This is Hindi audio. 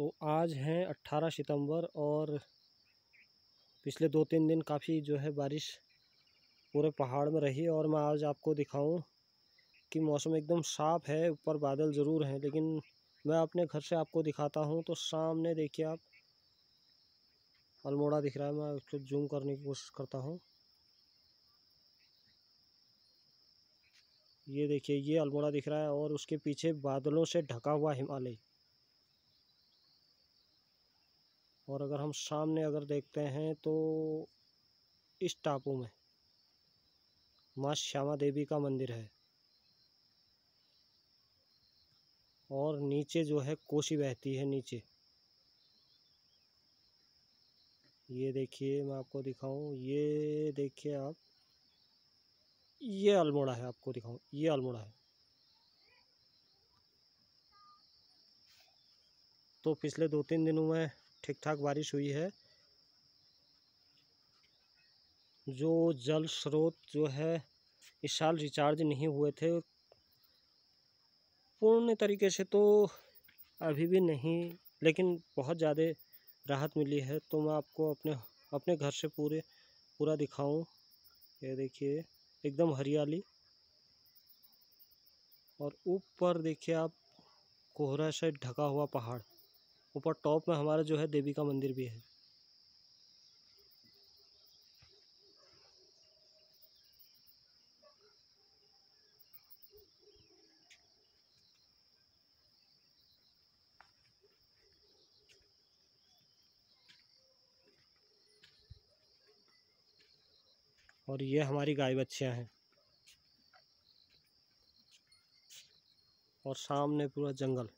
तो आज हैं 18 सितंबर और पिछले दो तीन दिन काफ़ी जो है बारिश पूरे पहाड़ में रही और मैं आज आपको दिखाऊँ कि मौसम एकदम साफ़ है, ऊपर बादल ज़रूर हैं, लेकिन मैं अपने घर से आपको दिखाता हूँ तो सामने देखिए आप, अल्मोड़ा दिख रहा है, मैं उसको जूम करने की कोशिश करता हूँ। ये देखिए, ये अल्मोड़ा दिख रहा है और उसके पीछे बादलों से ढका हुआ हिमालय। और अगर हम सामने अगर देखते हैं तो इस टापू में माँ श्यामा देवी का मंदिर है। और नीचे जो है कोसी बहती है नीचे। ये देखिए मैं आपको दिखाऊँ, ये देखिए आप, ये अल्मोड़ा है, आपको दिखाऊँ, ये अल्मोड़ा है। तो पिछले दो तीन दिनों में ठीक ठाक बारिश हुई है। जो जल स्रोत जो है इस साल रिचार्ज नहीं हुए थे। पूर्ण तरीके से तो अभी भी नहीं, लेकिन बहुत ज़्यादा राहत मिली है। तो मैं आपको अपने अपने घर से पूरे, पूरा दिखाऊँ। ये देखिए, एकदम हरियाली। और ऊपर देखिए आप, कोहरा से ढका हुआ पहाड़। ऊपर टॉप में हमारा जो है देवी का मंदिर भी है। और ये हमारी गाय बच्चियाँ हैं। और सामने पूरा जंगल।